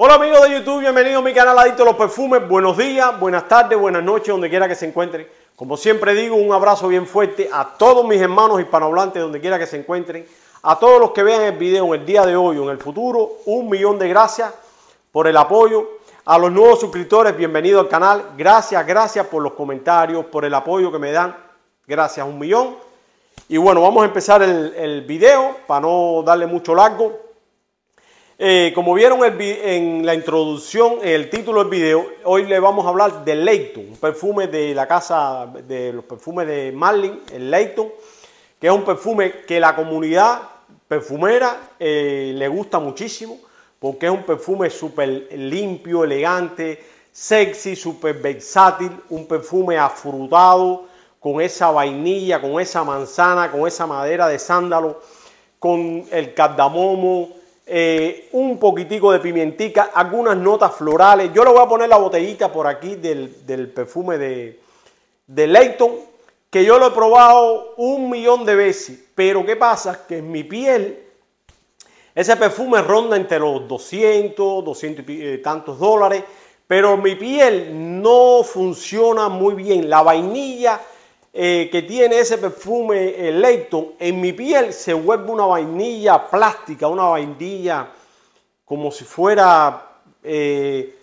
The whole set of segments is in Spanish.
Hola amigos de YouTube, bienvenidos a mi canal Adicto a los Perfumes. Buenos días, buenas tardes, buenas noches, donde quiera que se encuentren. Como siempre digo, un abrazo bien fuerte a todos mis hermanos hispanohablantes, donde quiera que se encuentren. A todos los que vean el video en el día de hoy o en el futuro, un millón de gracias por el apoyo. A los nuevos suscriptores, bienvenidos al canal. Gracias, gracias por los comentarios, por el apoyo que me dan. Gracias, un millón. Y bueno, vamos a empezar el, el video para no darle mucho largo. Eh, como vieron en la introducción, en el título del video, hoy le vamos a hablar de Leighton, un perfume de la casa de los perfumes de Marlin, el Leighton, que es un perfume que la comunidad perfumera eh, le gusta muchísimo, porque es un perfume súper limpio, elegante, sexy, súper versátil, un perfume afrutado, con esa vainilla, con esa manzana, con esa madera de sándalo, con el cardamomo, eh, un poquitico de pimientica, algunas notas florales. Yo le voy a poner la botellita por aquí del, perfume de, de Leighton, que yo lo he probado un millón de veces. Pero ¿qué pasa? Que en mi piel ese perfume ronda entre los 200, 200 y eh, tantos dólares, pero mi piel no funciona muy bien. La vainilla eh, que tiene ese perfume eh, Leighton, en mi piel se vuelve una vainilla plástica, una vainilla como si fuera eh,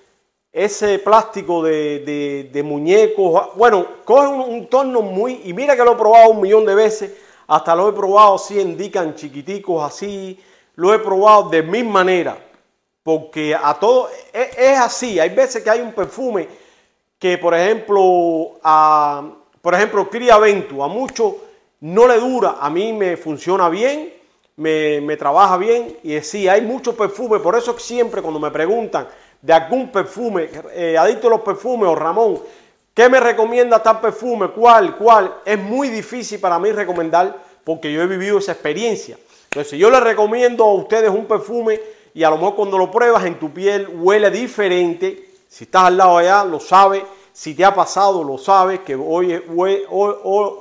ese plástico de, de, muñecos. Bueno, coge un, tono muy... Y mira que lo he probado un millón de veces, hasta lo he probado así, indican chiquiticos así, lo he probado de mil maneras, porque a todo es, es así. Hay veces que hay un perfume que, por ejemplo, a por ejemplo, Cría Ventu, a muchos no le dura, a mí me funciona bien, me, trabaja bien y sí, hay muchos perfumes, por eso siempre cuando me preguntan de algún perfume, eh, adicto a los perfumes o Ramón, ¿qué me recomienda tal perfume? ¿Cuál? ¿Cuál? Es muy difícil para mí recomendar porque yo he vivido esa experiencia. Entonces, si yo le recomiendo a ustedes un perfume y a lo mejor cuando lo pruebas en tu piel huele diferente, si estás al lado allá, lo sabes si te ha pasado, lo sabes, que hoy, hoy,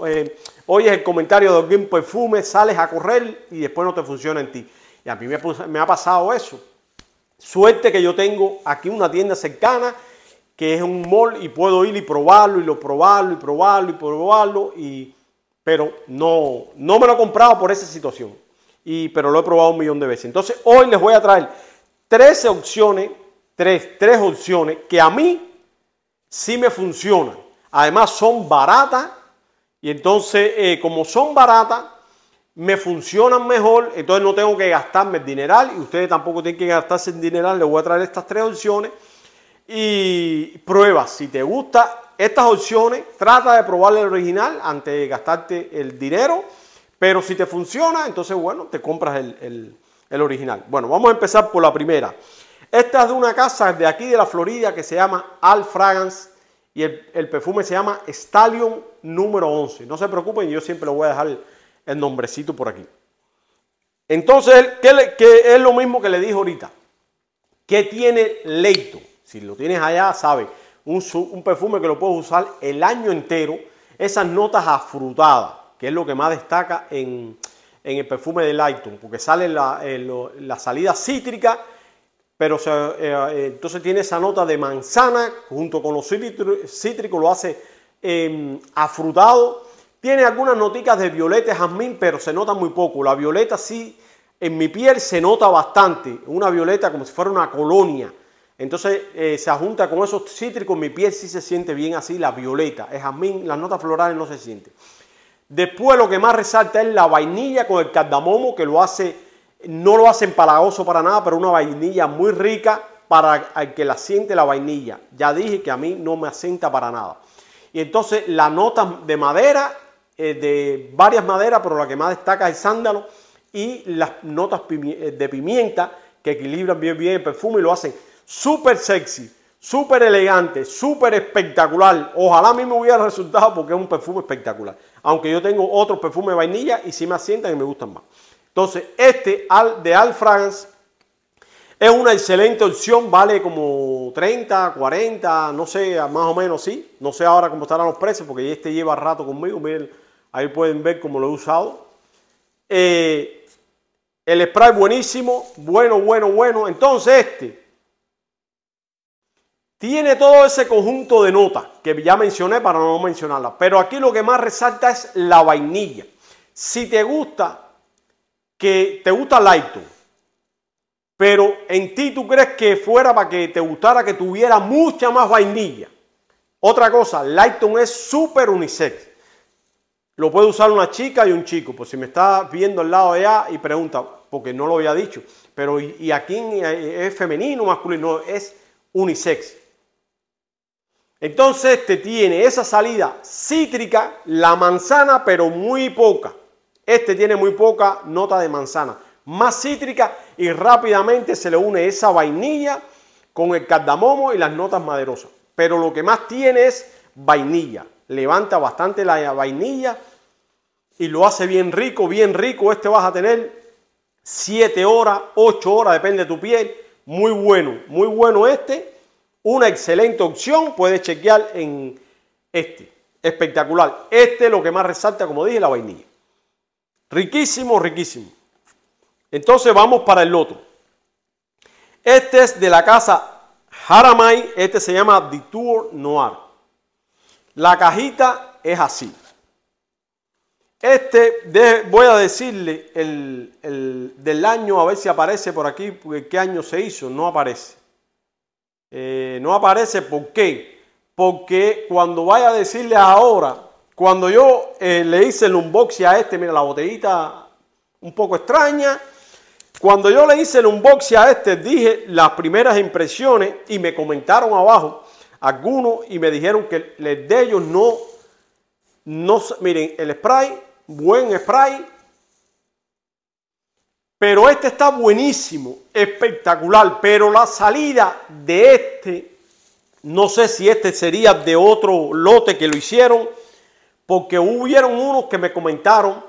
eh, hoy, es el comentario de algún perfume, sales a correr y después no te funciona en ti. Y a mí me, me ha pasado eso. Suerte que yo tengo aquí una tienda cercana que es un mall y puedo ir y probarlo y lo probarlo y probarlo y probarlo y pero no no me lo he comprado por esa situación y pero lo he probado un millón de veces entonces hoy les voy a traer 13 opciones tres, tres opciones que a mí sí me funcionan. Además son baratas y entonces eh, como son baratas, me funcionan mejor, entonces no tengo que gastarme el dineral y ustedes tampoco tienen que gastarse el dineral. Les voy a traer estas tres opciones y prueba. Si te gusta estas opciones, trata de probar el original antes de gastarte el dinero. Pero si te funciona, entonces bueno, te compras el, el original. Bueno, vamos a empezar por la primera. Esta es de una casa de aquí de la Florida que se llama Al Fragrance y el, perfume se llama Stallion número 11. No se preocupen, yo siempre le voy a dejar el, nombrecito por aquí. Entonces, ¿qué, es lo mismo que le dije ahorita? ¿Qué tiene Leito? Si lo tienes allá, sabes, un, perfume que lo puedes usar el año entero. Esas notas afrutadas, que es lo que más destaca en, el perfume de Leighton, porque sale la, eh, la salida cítrica pero eh, eh, entonces tiene esa nota de manzana junto con los cítricos, lo hace em, afrutado. Tiene algunas noticas de violeta y jazmín, pero se nota muy poco. La violeta sí, en mi piel se nota bastante, una violeta como si fuera una colonia. Entonces eh, se junta con esos cítricos, mi piel sí se siente bien así, la violeta. El jazmín, las notas florales no se sienten. Después lo que más resalta es la vainilla con el cardamomo que lo hace no lo hace empalagoso para nada, pero una vainilla muy rica para el que la siente la vainilla. Ya dije que a mí no me asienta para nada. Y entonces la nota de madera, eh, de varias maderas, pero la que más destaca es el sándalo y las notas eh, de pimienta que equilibran bien bien el perfume y lo hacen súper sexy, súper elegante, súper espectacular. Ojalá a mí me hubiera resultado porque es un perfume espectacular. Aunque yo tengo otros perfumes de vainilla y sí me asientan y me gustan más. Entonces, este de Al France es una excelente opción, vale como 30, 40, no sé, más o menos sí. No sé ahora cómo estarán los precios porque este lleva rato conmigo. Miren, ahí pueden ver cómo lo he usado. Eh, el spray buenísimo, bueno, bueno, bueno. Entonces este, Tiene todo ese conjunto de notas que ya mencioné para no mencionarlas. Pero aquí lo que más resalta es la vainilla. Si te gusta, que te gusta Lighton, pero en ti tú crees que fuera para que te gustara que tuviera mucha más vainilla. Otra cosa, Lighton es súper unisex. Lo puede usar una chica y un chico. Pues si me está viendo al lado de allá y pregunta, porque no lo había dicho, pero ¿y aquí es femenino masculino? es unisex. Entonces este tiene esa salida cítrica, la manzana, pero muy poca. Este tiene muy poca nota de manzana, más cítrica y rápidamente se le une esa vainilla con el cardamomo y las notas maderosas. Pero lo que más tiene es vainilla. Levanta bastante la vainilla y lo hace bien rico, bien rico. Este vas a tener 7 horas, 8 horas, depende de tu piel. Muy bueno, muy bueno este. Una excelente opción. Puedes chequear en este. Espectacular. Este lo que más resalta, como dije, la vainilla. Riquísimo, riquísimo. Entonces vamos para el otro. Este es de la casa Haramay. Este se llama Detour Noir. La cajita es así. Este, voy a decirle el, del año, a ver si aparece por aquí, qué año se hizo. No aparece. Eh, no aparece, ¿por qué? Porque cuando vaya a decirle ahora, cuando yo eh, le hice el unboxing a este, mira la botellita un poco extraña. Cuando yo le hice el unboxing a este, dije las primeras impresiones y me comentaron abajo algunos y me dijeron que de ellos no, no, miren, el spray, buen spray, pero este está buenísimo, espectacular, pero la salida de este, no sé si este sería de otro lote que lo hicieron, porque hubieron unos que me comentaron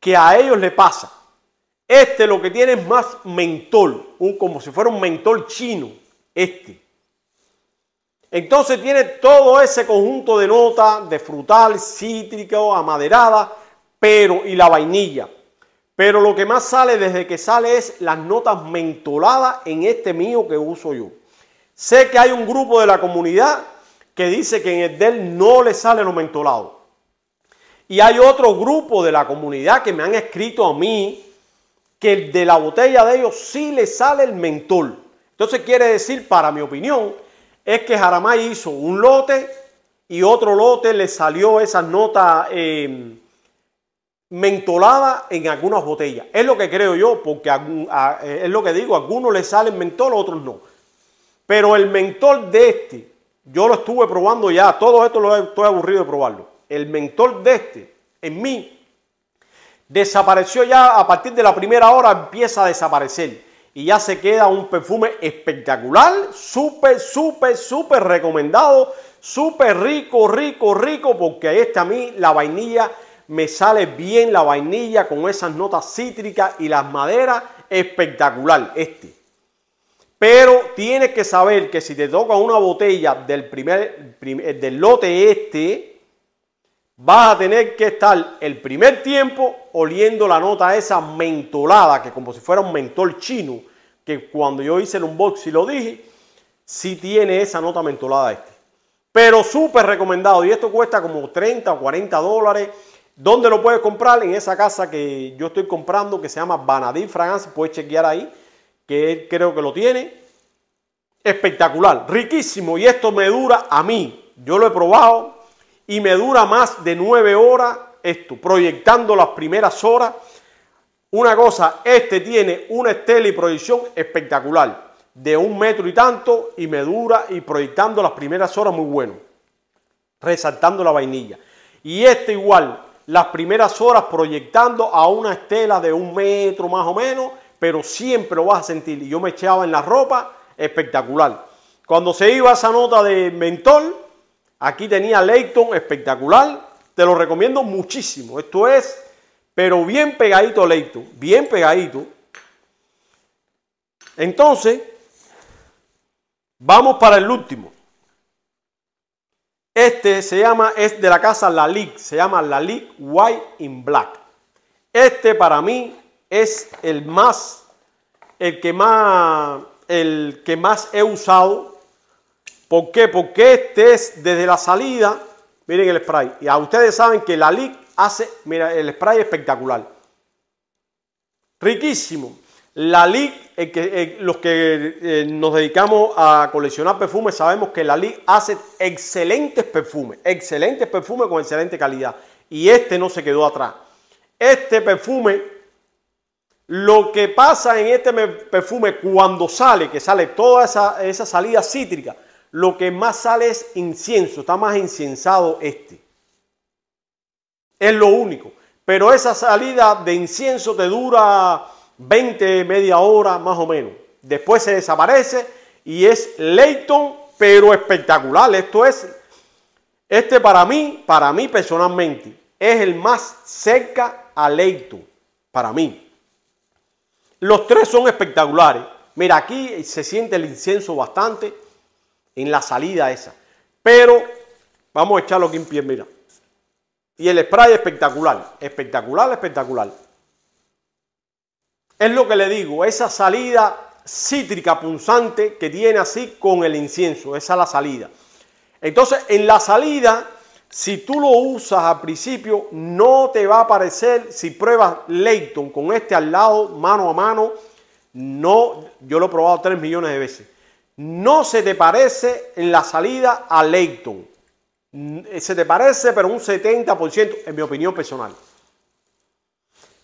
que a ellos le pasa. Este lo que tiene es más mentol, como si fuera un mentol chino, este. Entonces tiene todo ese conjunto de notas de frutal, cítrico, amaderada, pero y la vainilla. Pero lo que más sale desde que sale es las notas mentoladas en este mío que uso yo. Sé que hay un grupo de la comunidad que dice que en el del no le sale lo mentolado. Y hay otro grupo de la comunidad que me han escrito a mí que el de la botella de ellos sí le sale el mentol. Entonces quiere decir, para mi opinión, es que Jaramay hizo un lote y otro lote le salió esa nota em, mentolada en algunas botellas. Es lo que creo yo, porque eh, es lo que digo, a algunos le salen mentol, a otros no. Pero el mentol de este, yo lo estuve probando ya, todo esto lo estoy aburrido de probarlo el mentor de este, en mí, desapareció ya a partir de la primera hora, empieza a desaparecer. Y ya se queda un perfume espectacular, súper, súper, súper recomendado, súper rico, rico, rico, porque este a mí la vainilla me sale bien, la vainilla con esas notas cítricas y las maderas, espectacular este. Pero tienes que saber que si te toca una botella del primer, del lote este, vas a tener que estar el primer tiempo oliendo la nota esa mentolada, que como si fuera un mentol chino, que cuando yo hice el unboxing lo dije, sí tiene esa nota mentolada este. Pero súper recomendado y esto cuesta como 30 o 40 dólares. ¿Dónde lo puedes comprar? En esa casa que yo estoy comprando que se llama Vanadil Fragance, puedes chequear ahí, que creo que lo tiene. Espectacular, riquísimo y esto me dura a mí. Yo lo he probado, y me dura más de nueve horas esto, proyectando las primeras horas. Una cosa, este tiene una estela y proyección espectacular, de un metro y tanto, y me dura y proyectando las primeras horas muy bueno, resaltando la vainilla. Y este igual, las primeras horas proyectando a una estela de un metro más o menos, pero siempre lo vas a sentir. Y yo me echaba en la ropa, espectacular. Cuando se iba esa nota de mentol, Aquí tenía Leighton espectacular. Te lo recomiendo muchísimo. Esto es, pero bien pegadito Leighton. Bien pegadito. Entonces, vamos para el último. Este se llama, es de la casa Lalique. Se llama Lalique White in Black. Este para mí es el más, el que más, el que más he usado ¿Por qué? Porque este es desde la salida, miren el spray. Y a ustedes saben que la LIC hace, mira, el spray espectacular. Riquísimo. La LIC, los que eh, nos dedicamos a coleccionar perfumes, sabemos que la LIC hace excelentes perfumes, excelentes perfumes con excelente calidad. Y este no se quedó atrás. Este perfume, lo que pasa en este perfume cuando sale, que sale toda esa, esa salida cítrica, lo que más sale es incienso, está más inciensado este. Es lo único. Pero esa salida de incienso te dura 20, media hora más o menos. Después se desaparece y es Leighton, pero espectacular. Esto es, este para mí, para mí personalmente, es el más cerca a Leighton, para mí. Los tres son espectaculares. Mira, aquí se siente el incienso bastante en la salida esa. Pero vamos a echarlo aquí en pie, mira. Y el spray espectacular, espectacular, espectacular. Es lo que le digo, esa salida cítrica punzante que tiene así con el incienso, esa es la salida. Entonces, en la salida, si tú lo usas al principio, no te va a parecer, si pruebas Leighton con este al lado, mano a mano, no, yo lo he probado 3 millones de veces, no se te parece en la salida a Leighton. Se te parece, pero un 70%, en mi opinión personal.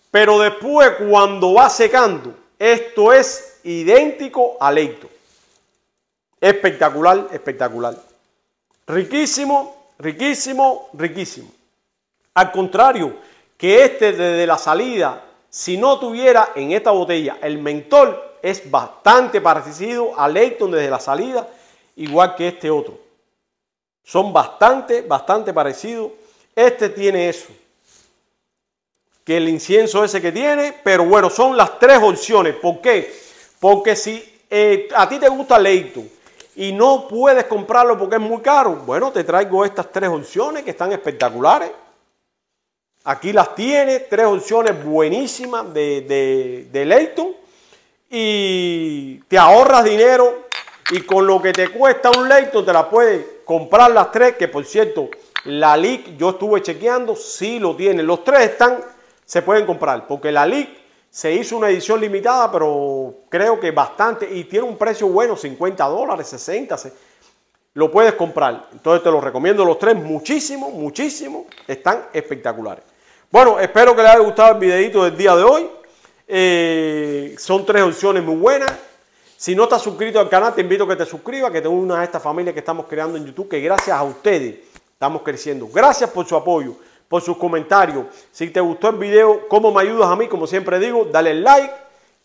Pero después, cuando va secando, esto es idéntico a leito. Espectacular, espectacular. Riquísimo, riquísimo, riquísimo. Al contrario, que este desde la salida, si no tuviera en esta botella el mentol, es bastante parecido a Leighton desde la salida, igual que este otro. Son bastante, bastante parecidos. Este tiene eso que el incienso ese que tiene, pero bueno, son las tres opciones. ¿Por qué? Porque si eh, a ti te gusta Leighton y no puedes comprarlo porque es muy caro, bueno, te traigo estas tres opciones que están espectaculares. Aquí las tienes, tres opciones buenísimas de, de, de Leighton y te ahorras dinero y con lo que te cuesta un Leighton te la puedes comprar las tres, que por cierto, la LIC yo estuve chequeando, sí lo tiene. Los tres están se pueden comprar, porque la LIC se hizo una edición limitada, pero creo que bastante, y tiene un precio bueno, 50 dólares, 60, lo puedes comprar. Entonces te lo recomiendo los tres muchísimo, muchísimo, están espectaculares. Bueno, espero que les haya gustado el videito del día de hoy. Eh, son tres opciones muy buenas. Si no estás suscrito al canal, te invito a que te suscribas, que te unas a esta familia que estamos creando en YouTube, que gracias a ustedes estamos creciendo. Gracias por su apoyo por sus comentarios. Si te gustó el video, ¿cómo me ayudas a mí? Como siempre digo, dale like,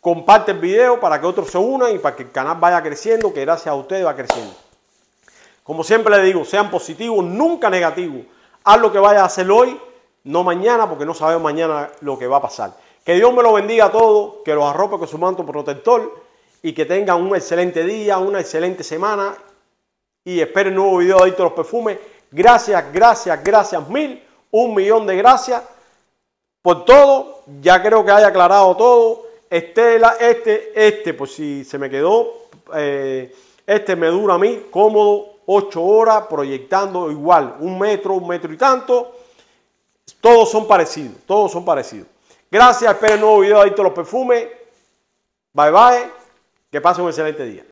comparte el video para que otros se unan y para que el canal vaya creciendo, que gracias a ustedes va creciendo. Como siempre le digo, sean positivos, nunca negativos. Haz lo que vayas a hacer hoy, no mañana, porque no sabemos mañana lo que va a pasar. Que Dios me lo bendiga a todos, que los arrope con su manto protector y que tengan un excelente día, una excelente semana. Y esperen nuevo video de Adicto los Perfumes. Gracias, gracias, gracias mil un millón de gracias por todo. Ya creo que haya aclarado todo. Estela, este, este, pues si se me quedó, eh, este me dura a mí cómodo, 8 horas proyectando igual, un metro, un metro y tanto. Todos son parecidos, todos son parecidos. Gracias, espero el nuevo video de Adicto los Perfumes. Bye bye, que pasen un excelente día.